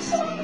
Yes.